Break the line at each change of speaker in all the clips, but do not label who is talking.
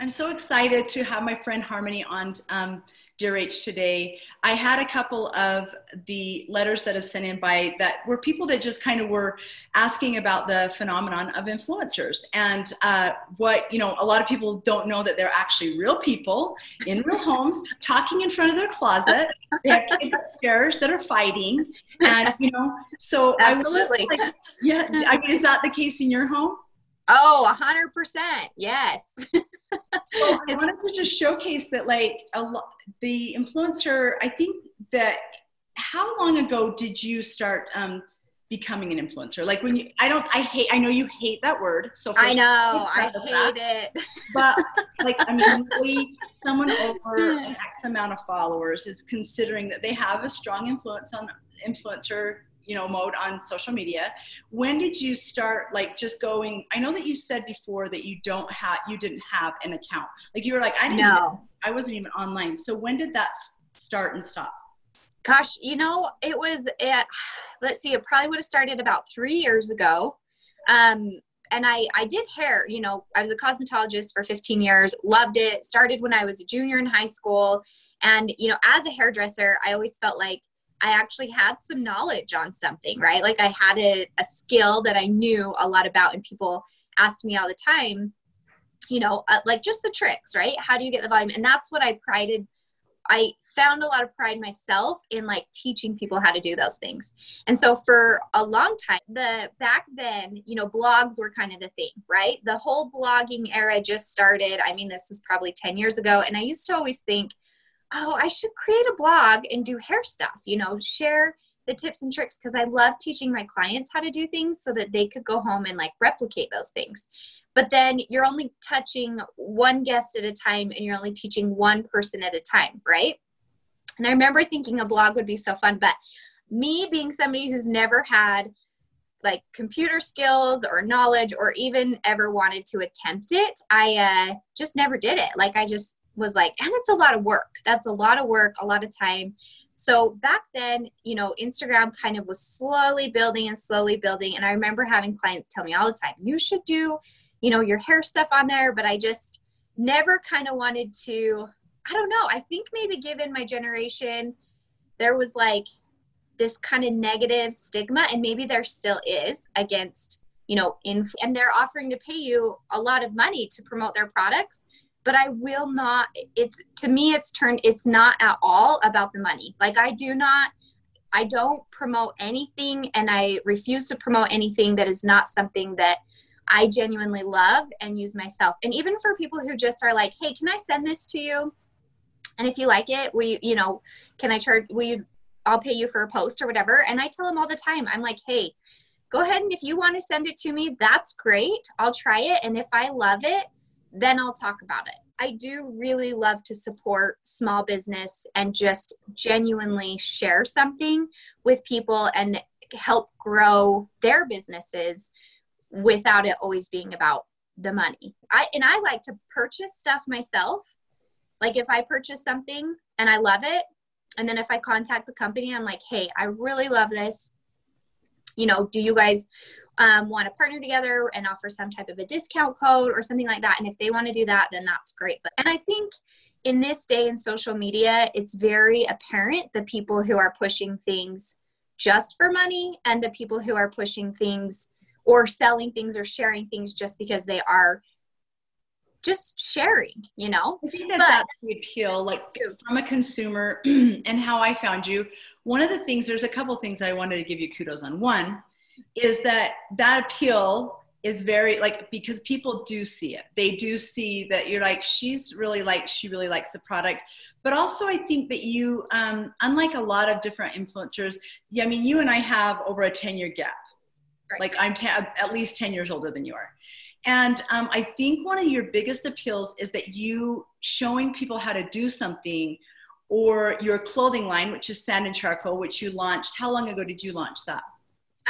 I'm so excited to have my friend Harmony on um, Dear H today. I had a couple of the letters that have sent in by that were people that just kind of were asking about the phenomenon of influencers and uh, what, you know, a lot of people don't know that they're actually real people in real homes talking in front of their closet. They have kids upstairs that are fighting. And, you know, so
absolutely.
Like, yeah. I mean, is that the case in your home?
Oh, a hundred percent. Yes.
so I wanted to just showcase that, like, a lot, the influencer. I think that how long ago did you start um, becoming an influencer? Like when you, I don't, I hate. I know you hate that word. So
I know I hate that. it.
But like, I mean, someone over an X amount of followers is considering that they have a strong influence on influencer you know mode on social media. When did you start like just going i know that you said before that you don't have you didn't have an account. Like you were like i didn't
know
i wasn't even online. So when did that start and stop?
Gosh you know it was at let's see it probably would have started about three years ago. Um and I, I did hair, you know, I was a cosmetologist for 15 years, loved it, started when I was a junior in high school. And, you know, as a hairdresser, I always felt like I actually had some knowledge on something, right? Like I had a, a skill that I knew a lot about, and people asked me all the time, you know, uh, like just the tricks, right? How do you get the volume? And that's what I prided. I found a lot of pride myself in like teaching people how to do those things. And so for a long time, the back then, you know, blogs were kind of the thing, right? The whole blogging era just started. I mean, this is probably 10 years ago. And I used to always think, oh, I should create a blog and do hair stuff, you know, share the tips and tricks because I love teaching my clients how to do things so that they could go home and like replicate those things. But then you're only touching one guest at a time and you're only teaching one person at a time, right? And I remember thinking a blog would be so fun, but me being somebody who's never had like computer skills or knowledge or even ever wanted to attempt it, I uh, just never did it. Like I just was like, and it's a lot of work. That's a lot of work, a lot of time. So back then, you know, Instagram kind of was slowly building and slowly building. And I remember having clients tell me all the time, you should do, you know, your hair stuff on there. But I just never kind of wanted to, I don't know. I think maybe given my generation, there was like this kind of negative stigma, and maybe there still is against, you know, in and they're offering to pay you a lot of money to promote their products but I will not it's to me it's turned it's not at all about the money. Like I do not I don't promote anything and I refuse to promote anything that is not something that I genuinely love and use myself. And even for people who just are like, "Hey, can I send this to you?" And if you like it, will you, you know, can I charge will you I'll pay you for a post or whatever. And I tell them all the time, I'm like, "Hey, go ahead and if you want to send it to me, that's great. I'll try it and if I love it, then I'll talk about it. I do really love to support small business and just genuinely share something with people and help grow their businesses without it always being about the money. I and I like to purchase stuff myself. Like if I purchase something and I love it, and then if I contact the company, I'm like, "Hey, I really love this. You know, do you guys um, want to partner together and offer some type of a discount code or something like that. And if they want to do that, then that's great. But and I think in this day in social media, it's very apparent the people who are pushing things just for money and the people who are pushing things or selling things or sharing things just because they are just sharing, you know?
I think that but, that's the appeal, like from a consumer and how I found you. One of the things, there's a couple things I wanted to give you kudos on. One, is that that appeal is very like because people do see it. They do see that you're like she's really like she really likes the product. But also i think that you um, unlike a lot of different influencers yeah i mean you and i have over a 10 year gap. Right. like i'm at least 10 years older than you are. And um, i think one of your biggest appeals is that you showing people how to do something or your clothing line which is sand and charcoal which you launched. How long ago did you launch that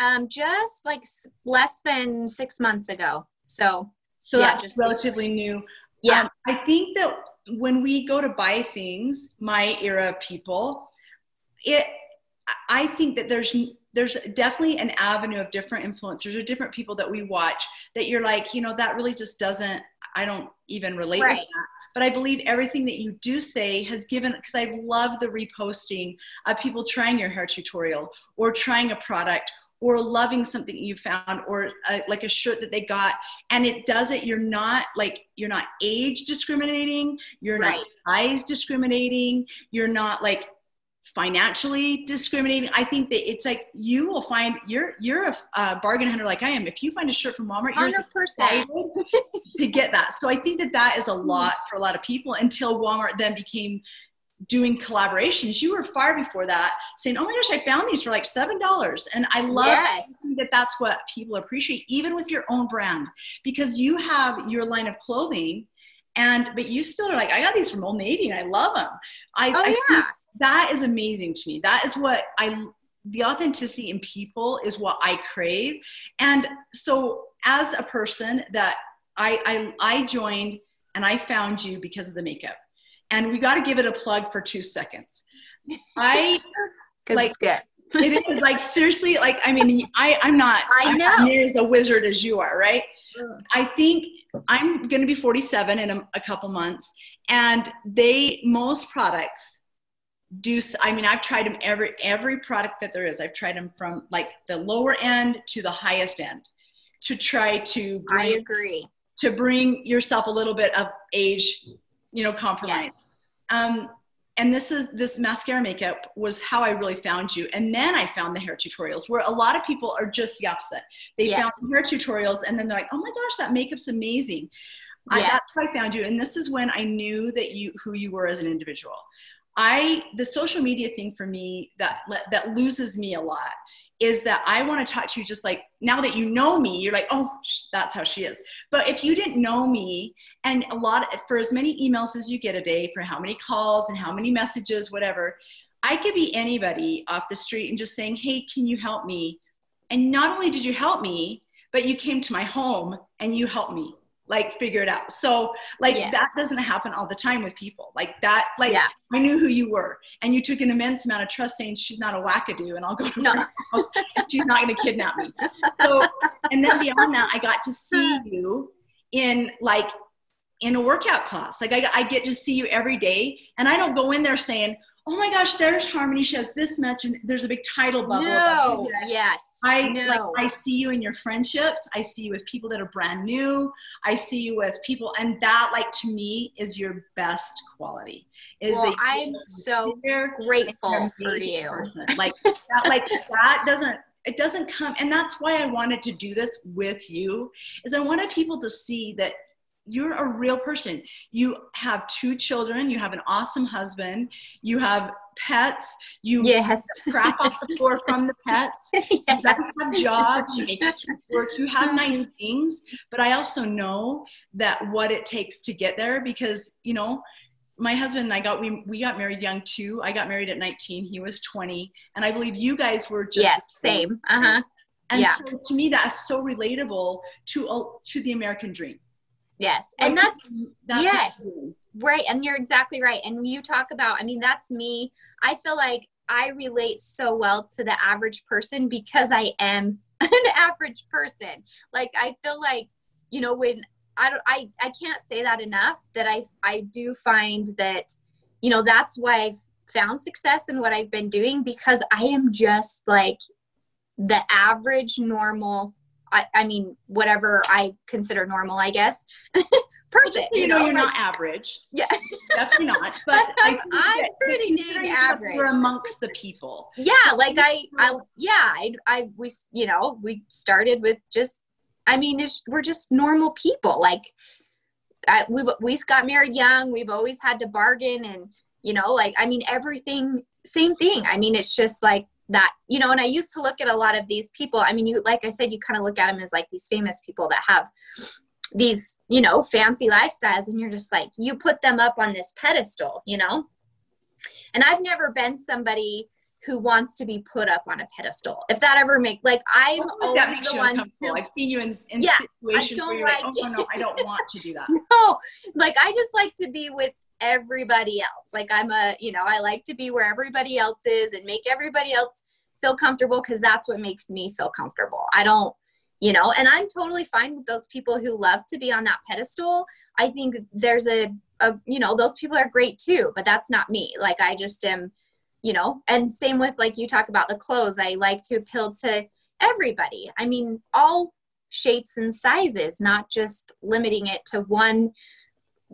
um, just like less than six months ago. So,
so yeah, that's just relatively new.
Yeah.
Um, I think that when we go to buy things, my era people, it, I think that there's there's definitely an avenue of different influencers or different people that we watch that you're like, you know, that really just doesn't I don't even relate right. with that. But I believe everything that you do say has given, because I've loved the reposting of people trying your hair tutorial or trying a product or loving something you found or a, like a shirt that they got and it does it you're not like you're not age discriminating you're right. not size discriminating you're not like financially discriminating i think that it's like you will find you're you're a uh, bargain hunter like i am if you find a shirt from walmart you're 100%. to get that so i think that that is a lot for a lot of people until walmart then became doing collaborations you were far before that saying oh my gosh i found these for like seven dollars. And i love yes. that that's what people appreciate even with your own brand because you have your line of clothing and but you still are like i got these from old navy and i love them i,
oh, I yeah.
that is amazing to me. That is what i the authenticity in people is what i crave. And so as a person that i i, I joined and i found you because of the makeup and we got to give it a plug for two seconds. I
like
it is like seriously like I mean I I'm not
I know.
I'm near as a wizard as you are right. I think I'm going to be 47 in a, a couple months, and they most products do i mean i've tried them every every product that there is. I've tried them from like the lower end to the highest end to try to
bring, i agree.
to bring yourself a little bit of age you know, compromise. Yes. Um, and this is this Maskcara makeup was how I really found you. And then I found the hair tutorials where a lot of people are just the opposite. They yes. found hair tutorials and then they're like, oh my gosh, that makeup's amazing. Yes. I, that's how I found you. And this is when I knew that you who you were as an individual. I the social media thing for me that that loses me a lot is that I want to talk to you just like now that you know me, you're like, oh, that's how she is. But if you didn't know me, and a lot of, for as many emails as you get a day, for how many calls and how many messages, whatever, I could be anybody off the street and just saying, hey, can you help me? And not only did you help me, but you came to my home and you helped me like figure it out. So like yes. that doesn't happen all the time with people. Like that, like yeah. I knew who you were and you took an immense amount of trust saying she's not a wackadoo and I'll go to no. her she's not gonna kidnap me. So and then beyond that, I got to see you in like in a workout class. Like I, I get to see you every day and I don't go in there saying, oh my gosh, there's Harmony. She has this much, and there's a big title bubble.
No, yes,
I no. like. I see you in your friendships. I see you with people that are brand new. I see you with people, and that, like, to me, is your best quality. Is
well, I'm so grateful for you.
Person. Like that, like that doesn't it doesn't come and that's why i wanted to do this with you is i wanted people to see that you're a real person. You have two children, you have an awesome husband, you have pets, you
yes.
crap off the floor from the pets, yes. you guys have jobs, you make work, you have nice things. But I also know that what it takes to get there because, you know, my husband and I got we we got married young too. I got married at 19, he was 20, and I believe you guys were just
Yes, same. Uh-huh.
And yeah. so to me that's so relatable to to the American dream
Yes. And that's, mm, that's yes. Right. And you're exactly right. And you talk about, I mean, that's me. I feel like I relate so well to the average person because I am an average person. Like I feel like, you know, when I don't I I can't say that enough that I I do find that you know, that's why I've found success in what I've been doing because I am just like the average normal I, I mean, whatever I consider normal, I guess. person.
You, you know, know, you're like, not average.
Yeah,
definitely not. But I
I'm pretty dang average.
We're amongst the people.
Yeah, like I, I, yeah, I, I, we, you know, we started with just. I mean, we're just normal people. Like, I, we've we got married young. We've always had to bargain, and you know, like I mean, everything, same thing. I mean, it's just like that you know and i used to look at a lot of these people i mean you like i said you kind of look at them as like these famous people that have these you know fancy lifestyles and you're just like you put them up on this pedestal you know? And i've never been somebody who wants to be put up on a pedestal if that ever make like i'm always the one
who, i've seen you in, in yeah, situations where you're like, like oh no i don't want to do that.
No like i just like to be with everybody else. Like I'm a, you know, I like to be where everybody else is and make everybody else feel comfortable because that's what makes me feel comfortable. I don't, you know and i'm totally fine with those people who love to be on that pedestal i think there's a, a you know those people are great too but that's not me like i just am you know and same with like you talk about the clothes i like to appeal to everybody i mean all shapes and sizes not just limiting it to one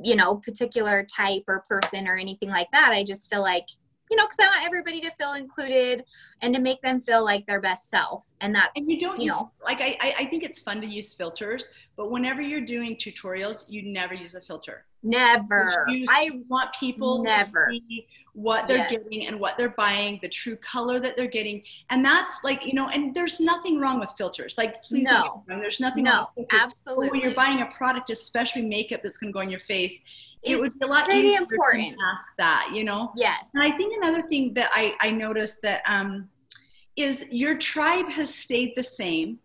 you know particular type or person or anything like that i just feel like you know, because I want everybody to feel included and to make them feel like their best self. And that's
and you don't
you
use
know,
like I I think it's fun to use filters, but whenever you're doing tutorials, you never use a filter.
Never. I
want people
never.
to see what they're
Yes.
getting and what they're buying, the true color that they're getting, and that's like you know. And there's nothing wrong with filters. Like please,
No.
get me wrong, there's nothing
no,
wrong with filters. But
absolutely.
when you're buying a product, especially makeup that's going to go on your face, it would be a lot
pretty
easier
important.
to ask that, you know.
yes.
And I think another thing that I, I noticed that um, is your tribe has stayed the same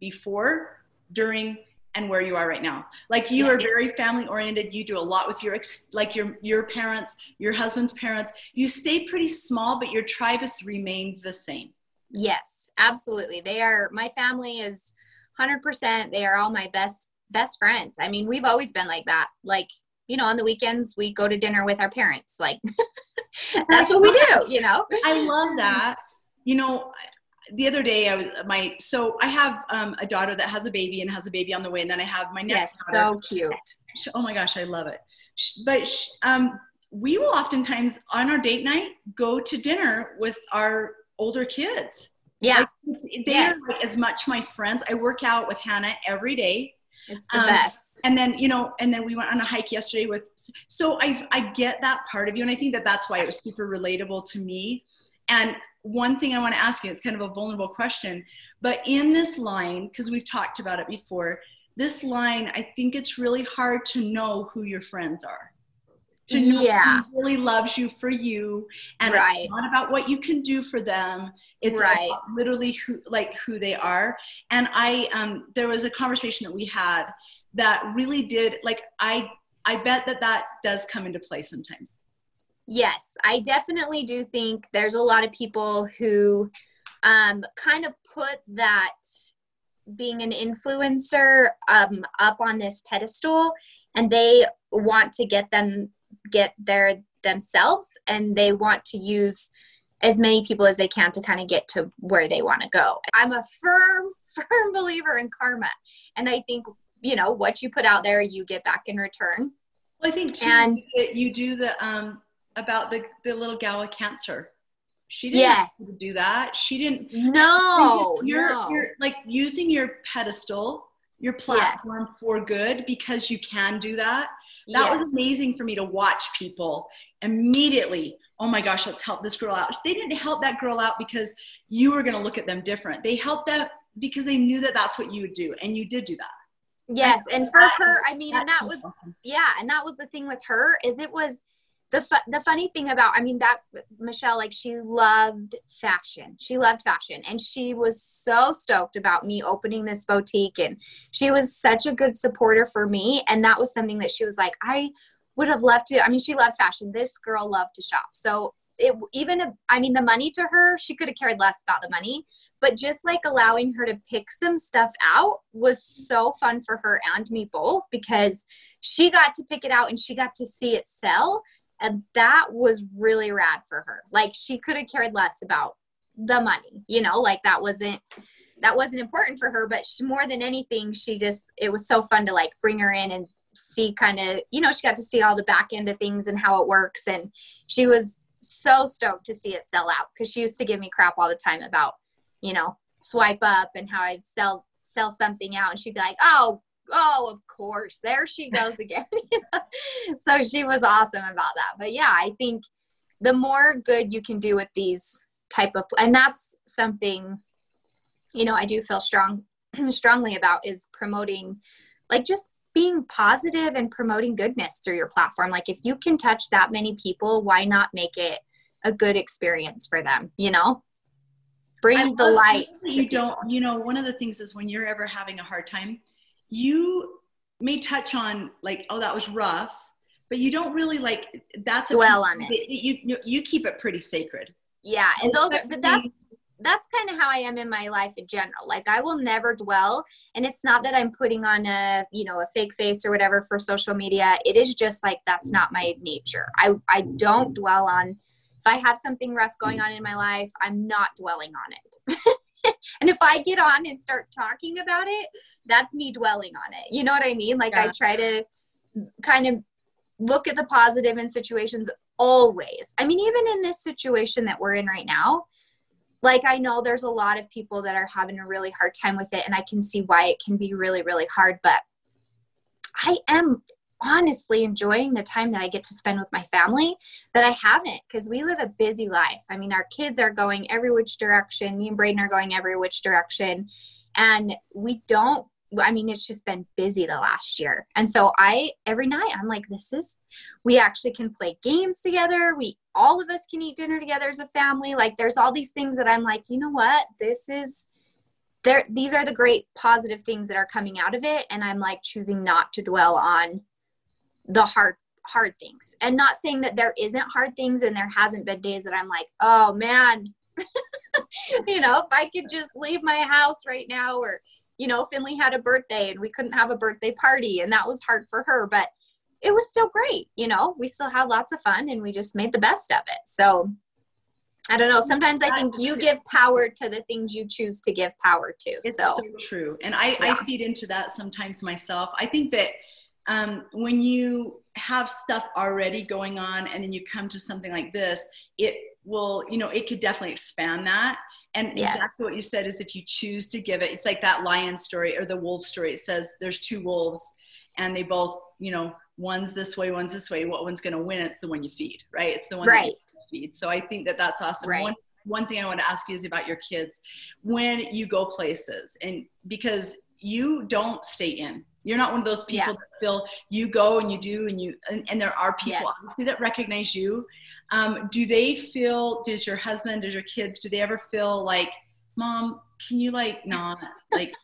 before, during, and where you are right now. Like you
Yeah.
are very family oriented. You do a lot with your ex, like your your parents, your husband's parents. You stay pretty small, but your tribe has remained the same.
Yes, absolutely. They are my family is 100%. They are all my best best friends. I mean, we've always been like that. Like, you know, on the weekends we go to dinner with our parents. Like that's what we do, you know.
I love that. You know, the other day I was my so I have um, a daughter that has a baby and has a baby on the way, and then I have my
Yes,
next daughter.
so cute.
oh my gosh, I love it. But um, we will oftentimes on our date night go to dinner with our older kids.
Yeah,
Like, they
Yes.
are like as much my friends. I work out with Hannah every day,
it's the
um,
best.
and then you know, and then we went on a hike yesterday with. So I I get that part of you, and I think that that's why it was super relatable to me. And one thing I want to ask you, it's kind of a vulnerable question, but in this line, because we've talked about it before, this line, I think it's really hard to know who your friends are. To know
Yeah.
who really loves you for you, and
Right.
it's not about what you can do for them. It's
Right.
about literally who, like who they are. And I, um, there was a conversation that we had that really did, like, I, I bet that that does come into play sometimes.
Yes, I definitely do think there's a lot of people who um, kind of put that being an influencer um, up on this pedestal and they want to get them get there themselves and they want to use as many people as they can to kind of get to where they want to go. I'm a firm, firm believer in karma. And I think, you know, what you put out there, you get back in return.
Well, I think too,
And-
you do the um about the the little gal with cancer. She didn't
Yes.
to do that. She didn't.
No,
you're,
no.
you're like using your pedestal, your platform for good because you can do that. That
Yes.
was amazing for me to watch people immediately. Oh my gosh, let's help this girl out. They didn't help that girl out because you were going to look at them different. They helped them because they knew that that's what you would do, and you did do that.
Yes, and for her,
is-
I mean, and that was
awesome.
yeah, and that was the thing with her is it was the fu- the funny thing about I mean that Michelle like she loved fashion. She loved fashion and she was so stoked about me opening this boutique and she was such a good supporter for me and that was something that she was like I would have loved to I mean she loved fashion. This girl loved to shop. So it even if, I mean the money to her, she could have cared less about the money, but just like allowing her to pick some stuff out was so fun for her and me both because she got to pick it out and she got to see it sell and that was really rad for her. Like she could have cared less about the money you know like that wasn't that wasn't important for her but she, more than anything she just it was so fun to like bring her in and see kind of you know she got to see all the back end of things and how it works. And she was so stoked to see it sell out because she used to give me crap all the time about you know swipe up and how i'd sell sell something out. And she'd be like oh oh of course. There she goes again. So she was awesome about that. But yeah i think the more good you can do with these type of and that's something you know i do feel strong strongly about is promoting like just being positive and promoting goodness through your platform. Like if you can touch that many people why not make it a good experience for them you know? Bring the light
you
people.
don't you know one of the things is when you're ever having a hard time you may touch on like oh that was rough but you don't really like that's a
Dwell on it.
you you, keep it pretty sacred
yeah and those are but that's that's kind of how I am in my life in general. Like I will never dwell and it's not that I'm putting on a, you know, a fake face or whatever for social media. It is just like that's not my nature. I I don't dwell on if I have something rough going on in my life, I'm not dwelling on it. and if I get on and start talking about it, that's me dwelling on it. You know what I mean? Like yeah. I try to kind of look at the positive in situations always. I mean, even in this situation that we're in right now, like I know there's a lot of people that are having a really hard time with it, and I can see why it can be really, really hard. But I am honestly enjoying the time that I get to spend with my family that I haven't because we live a busy life. I mean, our kids are going every which direction. Me and Braden are going every which direction. And we don't I mean, it's just been busy the last year. And so I, every night, I'm like, this is, we actually can play games together. We, all of us can eat dinner together as a family. Like, there's all these things that I'm like, you know what? This is, there, these are the great positive things that are coming out of it. And I'm like choosing not to dwell on the hard, hard things and not saying that there isn't hard things and there hasn't been days that I'm like, oh man, you know, if I could just leave my house right now or, you know, Finley had a birthday and we couldn't have a birthday party and that was hard for her, but it was still great. You know, we still had lots of fun and we just made the best of it. So I don't know. Sometimes I think you give power to the things you choose to give power to.
It's
so,
so true. And I, yeah. I feed into that sometimes myself. I think that um, when you have stuff already going on and then you come to something like this, it will, you know, it could definitely expand that. And yes. exactly what you said is if you choose to give it, it's like that lion story or the wolf story. It says there's two wolves and they both, you know, one's this way, one's this way. What one's going to win? It's the one you feed, right? It's the one
right.
you feed. So I think that that's awesome.
Right.
One, one thing I want to ask you is about your kids. When you go places and because you don't stay in, you're not one of those people yeah. that feel you go and you do and you and, and there are people yes. obviously that recognize you. Um, do they feel? Does your husband? Does your kids? Do they ever feel like, mom? Can you like not like?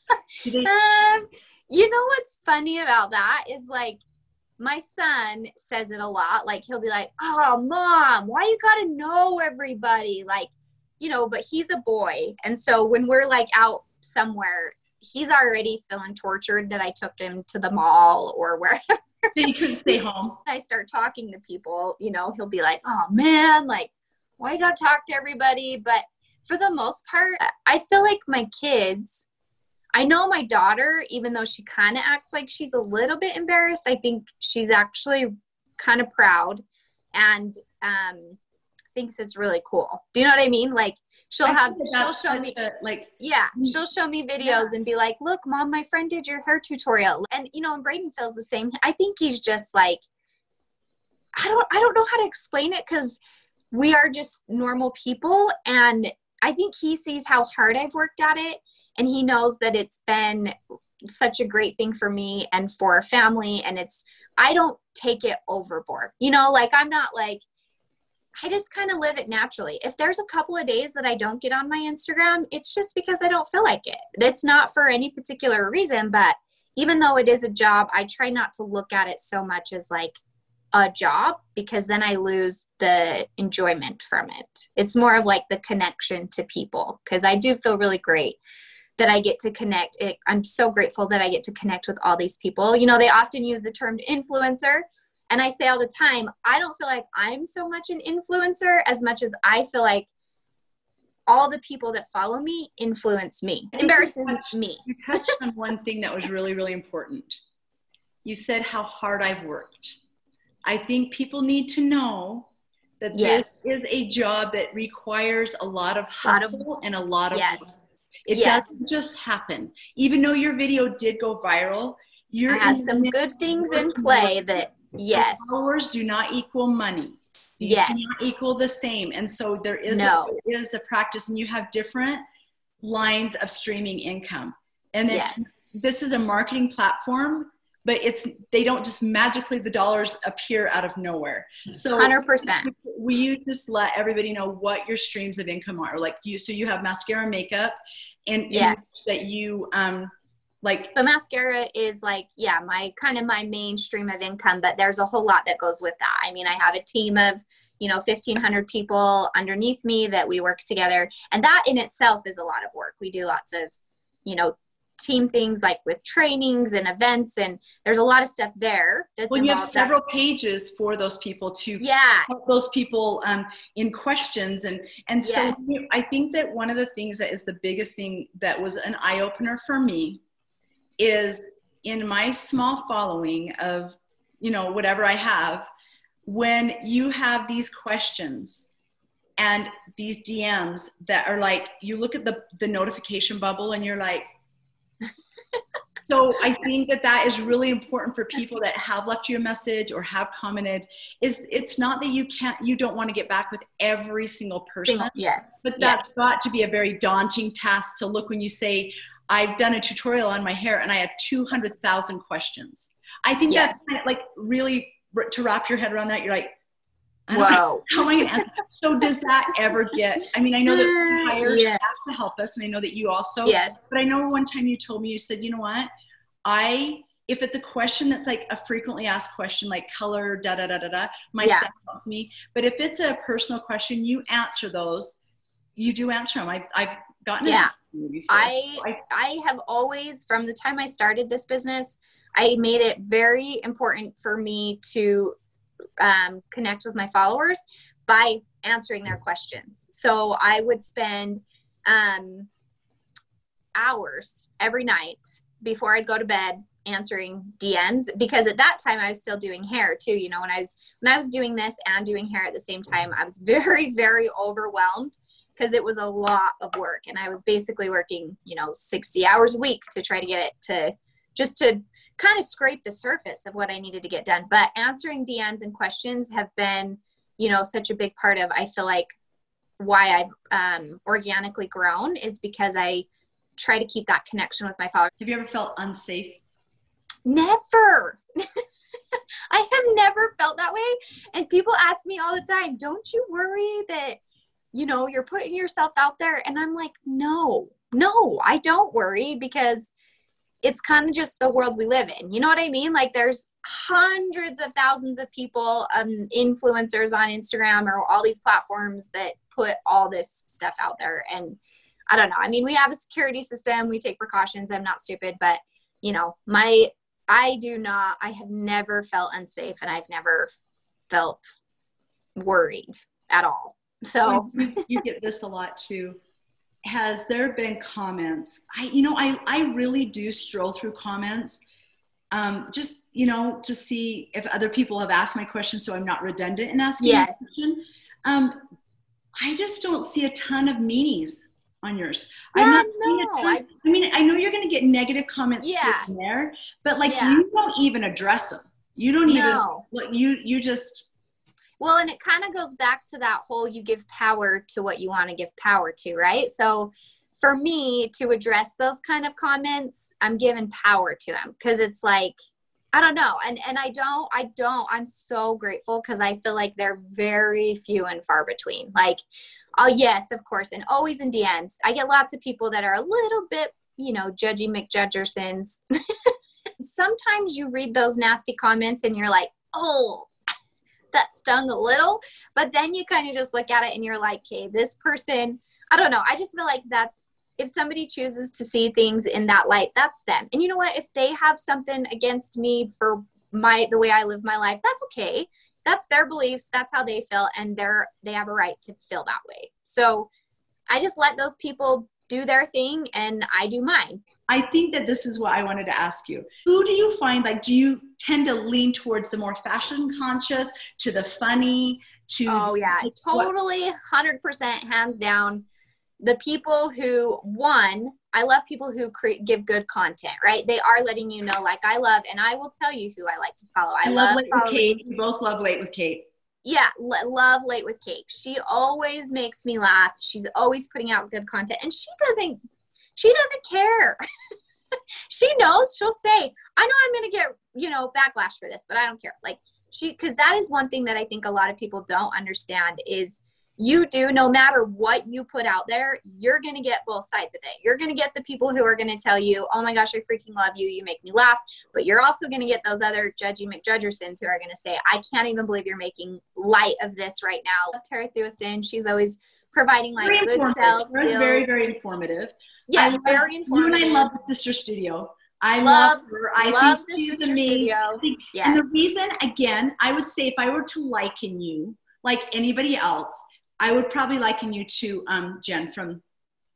They? Um, you know what's funny about that is like my son says it a lot. Like he'll be like, "Oh, mom, why you gotta know everybody?" Like, you know. But he's a boy, and so when we're like out somewhere, he's already feeling tortured that I took him to the mall or wherever.
So he couldn't stay home.
I start talking to people, you know, he'll be like, oh man, like, why you gotta talk to everybody? But for the most part, I feel like my kids, I know my daughter, even though she kind of acts like she's a little bit embarrassed, I think she's actually kind of proud and um, thinks it's really cool. Do you know what I mean? Like she'll have she'll show me a, like yeah mm. she'll show me videos yeah. and be like look mom my friend did your hair tutorial and you know and braden feels the same i think he's just like i don't i don't know how to explain it because we are just normal people and i think he sees how hard i've worked at it and he knows that it's been such a great thing for me and for a family and it's i don't take it overboard you know like i'm not like I just kind of live it naturally. If there's a couple of days that I don't get on my Instagram, it's just because I don't feel like it. It's not for any particular reason, but even though it is a job, I try not to look at it so much as like a job because then I lose the enjoyment from it. It's more of like the connection to people because I do feel really great that I get to connect. It, I'm so grateful that I get to connect with all these people. You know, they often use the term influencer and I say all the time, I don't feel like I'm so much an influencer as much as I feel like all the people that follow me influence me, embarrasses you touched,
me. you touched on one thing that was really, really important. You said how hard I've worked. I think people need to know that yes. this is a job that requires a lot of hustle lot of, and a lot of
yes.
Work. It yes. doesn't just happen. Even though your video did go viral, you're
had some good things in play that Yes.
So followers do not equal money. These
yes.
do not equal the same. And so there is, no. a, there is a practice and you have different lines of streaming income. And it's, yes. this is a marketing platform, but it's, they don't just magically, the dollars appear out of nowhere. So
100%.
We you just let everybody know what your streams of income are. Like you, so you have Maskcara makeup and,
yes.
and that you, um, like
so Maskcara is like yeah my kind of my main stream of income but there's a whole lot that goes with that. I mean i have a team of you know 1500 people underneath me that we work together and that in itself is a lot of work. We do lots of you know team things like with trainings and events and there's a lot of stuff there
that's well you have several that. pages for those people to
yeah.
help those people um, in questions and and so i think that one of the things that is the biggest thing that was an eye-opener for me is in my small following of you know whatever i have when you have these questions and these dms that are like you look at the the notification bubble and you're like so I think that that is really important for people that have left you a message or have commented. Is it's not that you can't, you don't want to get back with every single person.
Yes.
But that's yes. got to be a very daunting task to look when you say, I've done a tutorial on my hair and I have 200,000 questions. I think yes. that's kind of like really to wrap your head around that. You're like,
Wow.
How am I going to answer? So does that ever get, I mean, I know that mm, we hire yeah. staff to help us and I know that you also,
yes.
but I know one time you told me, you said, you know what? I, if it's a question that's like a frequently asked question, like color, da, da, da, da, da, my yeah. staff helps me. But if it's a personal question, you answer those, you do answer them. I've, I've gotten
yeah. I, I, have always, from the time I started this business, I made it very important for me to um, connect with my followers by answering their questions. So I would spend um, hours every night before I'd go to bed answering DMs because at that time I was still doing hair too. You know, when I was when I was doing this and doing hair at the same time, I was very very overwhelmed because it was a lot of work and I was basically working, you know, 60 hours a week to try to get it to just to kind of scrape the surface of what I needed to get done. But answering DMs and questions have been, you know, such a big part of, I feel like, why I've um, organically grown is because I try to keep that connection with my followers.
Have you ever felt unsafe?
Never. I have never felt that way. And people ask me all the time, don't you worry that, you know, you're putting yourself out there? And I'm like, no, no, I don't worry because it's kind of just the world we live in. You know what I mean? Like there's hundreds of thousands of people, um, influencers on Instagram or all these platforms that put all this stuff out there. And I don't know. I mean, we have a security system. We take precautions. I'm not stupid, but you know, my I do not. I have never felt unsafe, and I've never felt worried at all. So,
you get this a lot too has there been comments i you know i i really do stroll through comments um, just you know to see if other people have asked my question so i'm not redundant in asking
yes.
the question um, i just don't see a ton of meanies on yours
yeah, I'm not no,
I, I, mean i know you're going to get negative comments yeah. there but like yeah. you don't even address them you don't even no. you you just
well, and it kind of goes back to that whole you give power to what you want to give power to, right? So for me to address those kind of comments, I'm giving power to them because it's like, I don't know. And and I don't I don't I'm so grateful cuz I feel like they're very few and far between. Like oh yes, of course, and always in DMs. I get lots of people that are a little bit, you know, judgy McJudgersons. Sometimes you read those nasty comments and you're like, "Oh, that stung a little, but then you kind of just look at it and you're like, okay, this person, I don't know. I just feel like that's if somebody chooses to see things in that light, that's them. And you know what? If they have something against me for my the way I live my life, that's okay. That's their beliefs, that's how they feel and they're they have a right to feel that way. So I just let those people do their thing and I do mine.
I think that this is what I wanted to ask you. Who do you find like do you tend to lean towards the more fashion conscious to the funny to
Oh yeah, totally 100% hands down. The people who one, I love people who cre- give good content, right? They are letting you know like I love and I will tell you who I like to follow. I, I love,
love Kate. We both love late with Kate
yeah l- love late with Kate. she always makes me laugh. She's always putting out good content and she doesn't she doesn't care. She knows. She'll say i know i'm gonna get you know backlash for this but i don't care. Like she because that is one thing that i think a lot of people don't understand is you do no matter what you put out there you're going to get both sides of it. You're going to get the people who are going to tell you oh my gosh i freaking love you you make me laugh. But you're also going to get those other judgy mcjudgersons who are going to say i can't even believe you're making light of this right now. Tara Thuiston, she's always providing like very good sales
very very informative.
Yeah love, very informative
you and i love the sister studio. I love, love her. I
love think she's amazing.
Yes. And the reason, again, I would say if I were to liken you, like anybody else, I would probably liken you to um, Jen from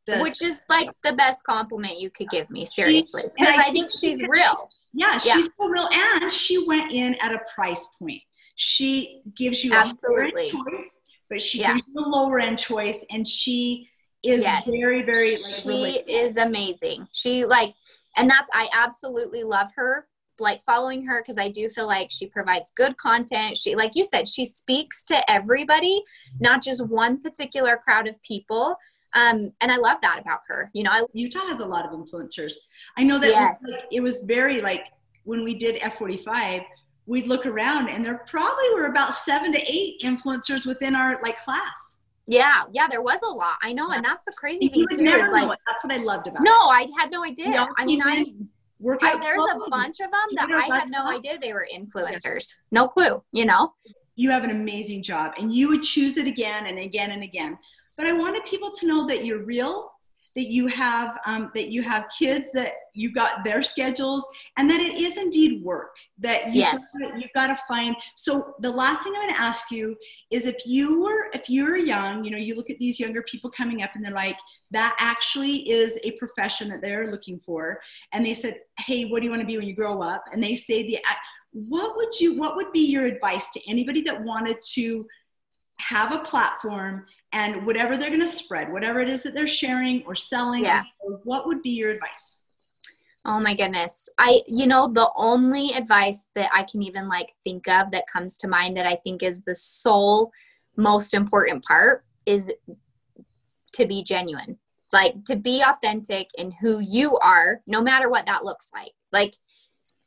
the Which is like the best compliment you could give me, seriously. Because I, I, think she's real.
Yeah, yeah, she's so real. And she went in at a price point. She gives you Absolutely. a choice, but she yeah. gives you a lower end choice. And she is yes. very, very like
She relatable. is amazing. She like and that's I absolutely love her like following her because I do feel like she provides good content. She, like you said, she speaks to everybody, not just one particular crowd of people. Um, and I love that about her. You know, I,
Utah has a lot of influencers. I know that yes. it, was, it was very like when we did F45, we'd look around and there probably were about seven to eight influencers within our like class.
Yeah, yeah, there was a lot. I know, and that's the crazy thing too. Is like
that's what I loved about.
No,
it.
I had no idea. I mean, I I, there's a bunch of them that I had no idea they were influencers. No clue, you know?
You have an amazing job and you would choose it again and again and again. But I wanted people to know that you're real that you have um, that you have kids that you got their schedules and that it is indeed work that you
yes.
gotta, you've got to find so the last thing i'm going to ask you is if you were if you're young you know you look at these younger people coming up and they're like that actually is a profession that they're looking for and they said hey what do you want to be when you grow up and they say the what would you what would be your advice to anybody that wanted to have a platform and whatever they're going to spread, whatever it is that they're sharing or selling,
yeah.
what would be your advice?
Oh my goodness. I, you know, the only advice that I can even like think of that comes to mind that I think is the sole most important part is to be genuine. Like to be authentic in who you are, no matter what that looks like. Like,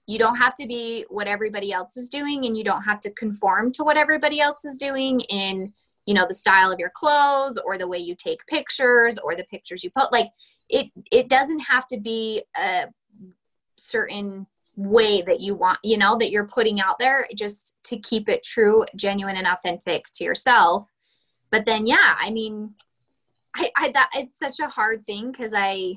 you don't have to be what everybody else is doing and you don't have to conform to what everybody else is doing in you know the style of your clothes or the way you take pictures or the pictures you put like it it doesn't have to be a certain way that you want you know that you're putting out there just to keep it true genuine and authentic to yourself. But then yeah i mean i i that it's such a hard thing because i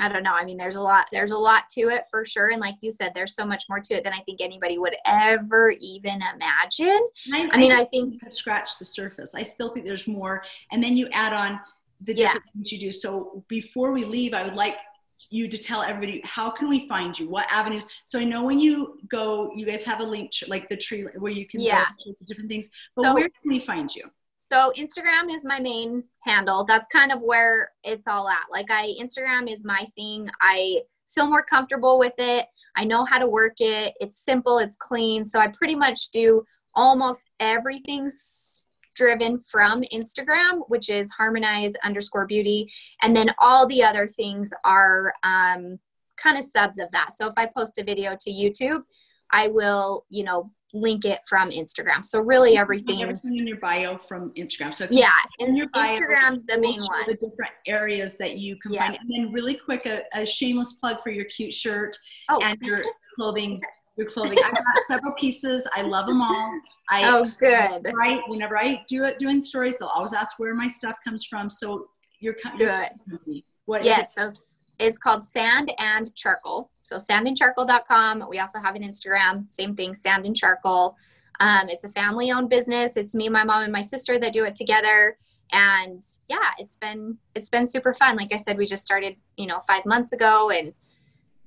I don't know. I mean, there's a lot, there's a lot to it for sure. And like you said, there's so much more to it than I think anybody would ever even imagine. I, I mean, I, think I think
scratch the surface. I still think there's more. And then you add on the different yeah. things you do. So before we leave, I would like you to tell everybody how can we find you what avenues so i know when you go you guys have a link like the tree where you can
yeah
different things but so, where can we find you
so Instagram is my main handle. That's kind of where it's all at. Like I Instagram is my thing. I feel more comfortable with it. I know how to work it. It's simple, it's clean. So I pretty much do almost everything driven from Instagram, which is harmonize underscore beauty. And then all the other things are um, kind of subs of that. So if I post a video to YouTube, I will, you know, link it from Instagram. So really everything
everything in your bio from Instagram. So
yeah, in your bio, Instagram's the main one.
The different areas that you can yeah. find. And then really quick, a, a, shameless plug for your cute shirt oh. and your clothing. yes. Your clothing. I've got several pieces. I love them all. I
oh good.
Right. Whenever I do it doing stories, they'll always ask where my stuff comes from. So you're,
you're
good.
What yes. So it's called Sand and Charcoal. So sandandcharcoal.com. We also have an Instagram, same thing, Sand and Charcoal. Um, it's a family owned business. It's me, my mom, and my sister that do it together. And yeah, it's been it's been super fun. Like I said, we just started, you know, five months ago and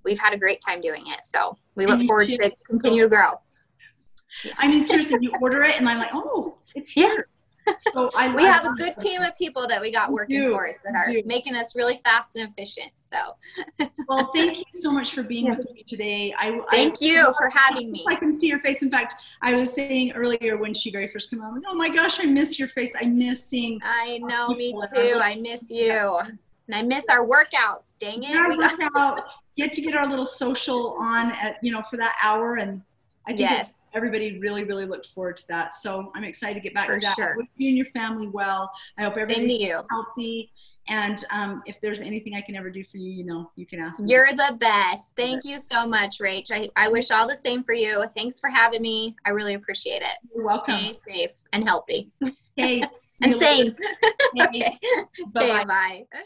we've had a great time doing it. So we look forward to continue to grow.
Yeah. I mean, seriously, you order it and I'm like, oh, it's here
so I, we I have a good team of people that we got working do, for us that are do. making us really fast and efficient. So,
well, thank you so much for being yes. with me today. I
thank I, you for having me.
I can see your face. In fact, I was saying earlier when she very first came on, oh my gosh, I miss your face. I miss seeing.
I know, me too. I miss you. And I miss our workouts. Dang it.
Our workout, get to get our little social on at, you know, for that hour and I think
yes.
everybody really, really looked forward to that. So I'm excited to get back
For
to that.
sure.
I wish you and your family well. I hope everybody's healthy. And um, if there's anything I can ever do for you, you know, you can ask me.
You're the best. Thank you so much, Rach. I, I wish all the same for you. Thanks for having me. I really appreciate it.
You're welcome.
Stay safe and healthy
Okay.
and sane.
Okay.
okay.
Bye-bye.
Okay, bye.